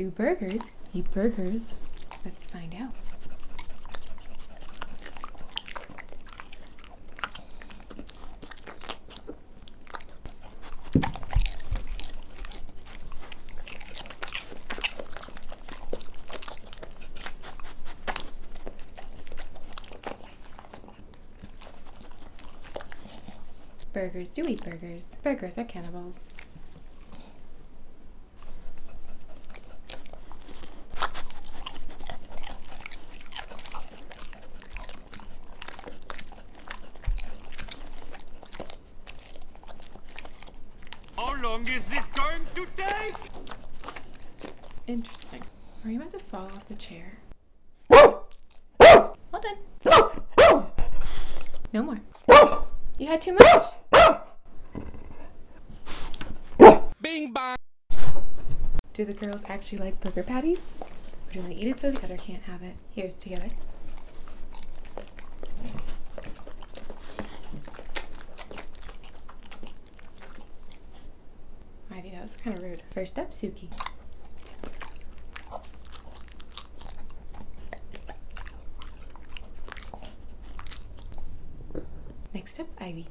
Do burgers eat burgers? Let's find out. Burgers do eat burgers. Burgers are cannibals. Long is this going to take? Interesting. Are you about to fall off the chair? Well done. No more. You had too much. Bing bong. Do the girls actually like burger patties? Or do they eat it so the other can't have it? Here's together. Ivy, that was kind of rude. First up, Sookie. Next up, Ivy.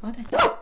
Done.